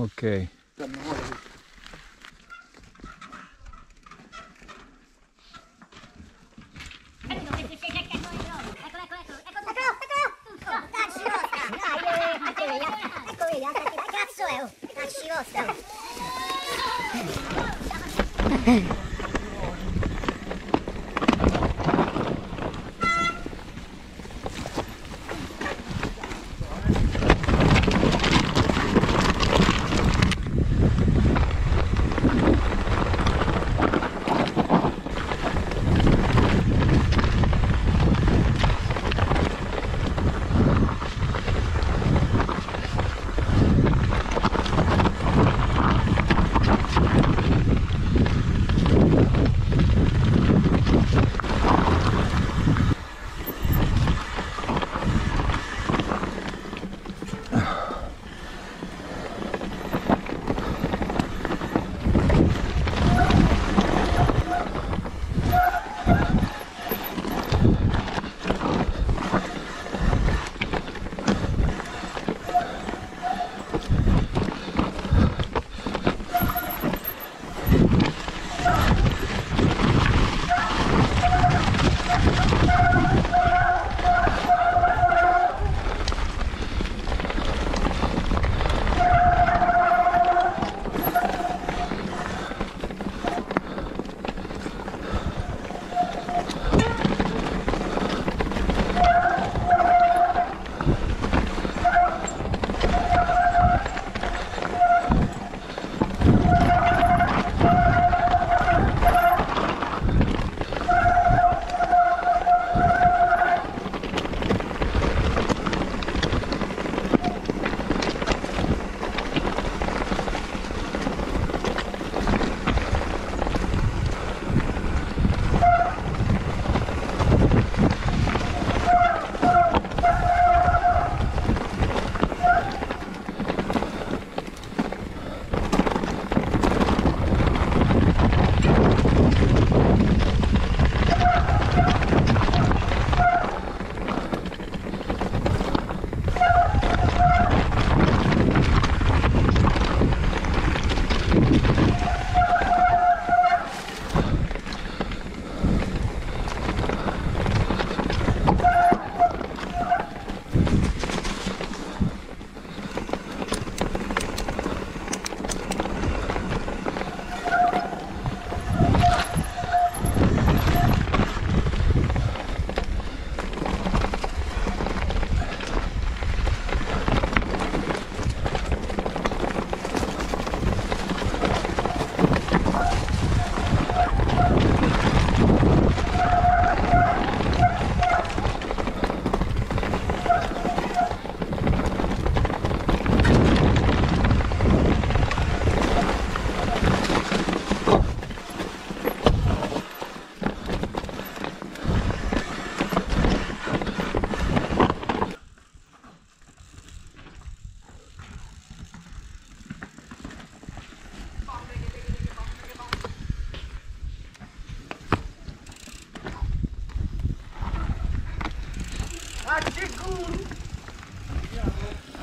Ok. Ecco ecco cazzo è, oh, vostra.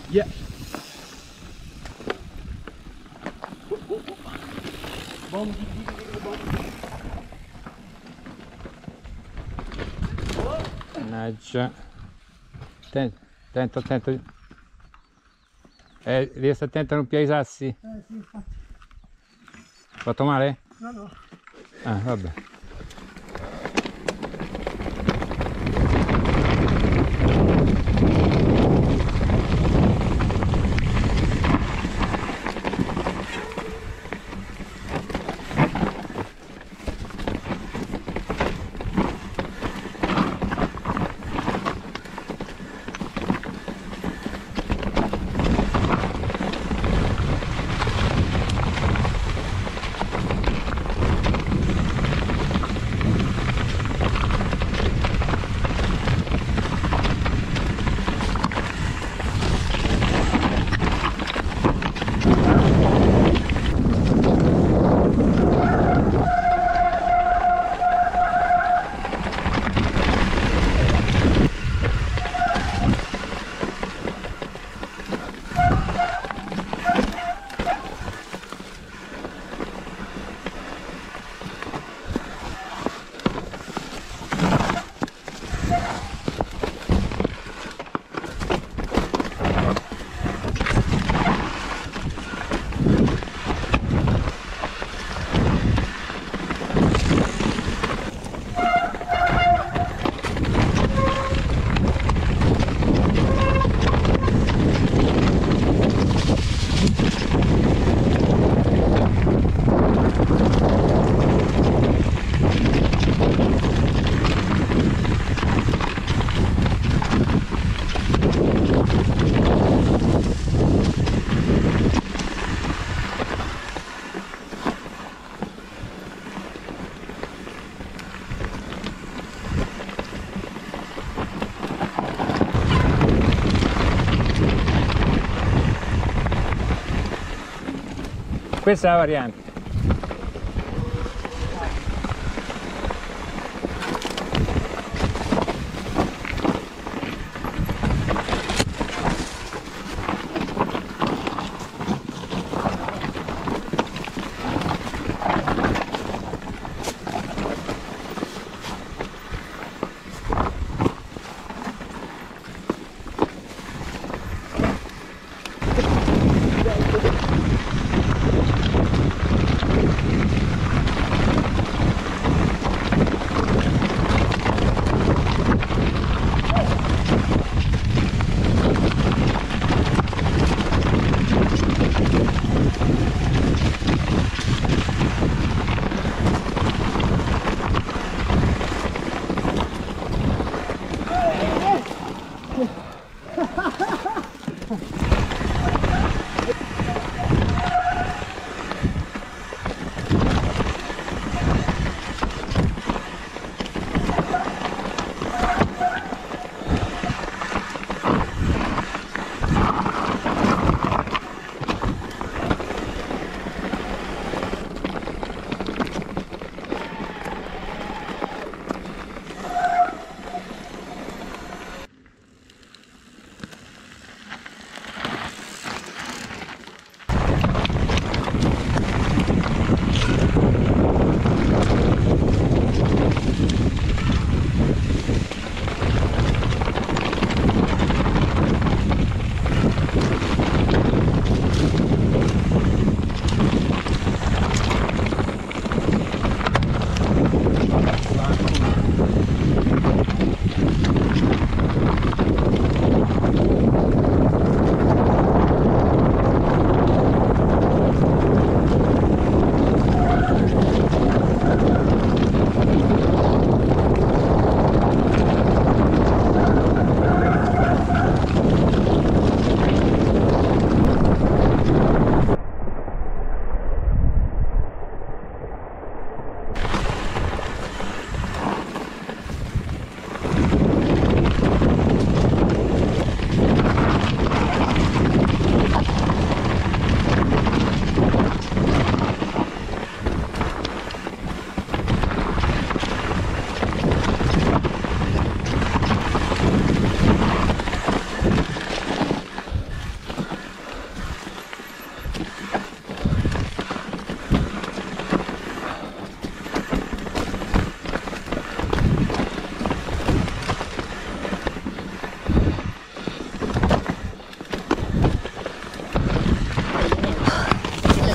Yeah. Mannaggia. Attento, attento, attento. Eh, devi stare attento a non piare i sassi. Eh sì, infatti. Fatto male? No, no. Ah, vabbè. Questa è la variante.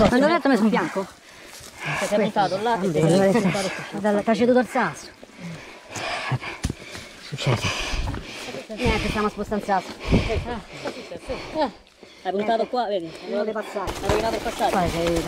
Quando ho letto mi sono bianco. Si è buttato là e Dal caceduto al sasso. Succede. Niente, stiamo spostando il sasso. hai puntato qua, vedi? Non deve passare. Hai rovinato il passaggio. Sei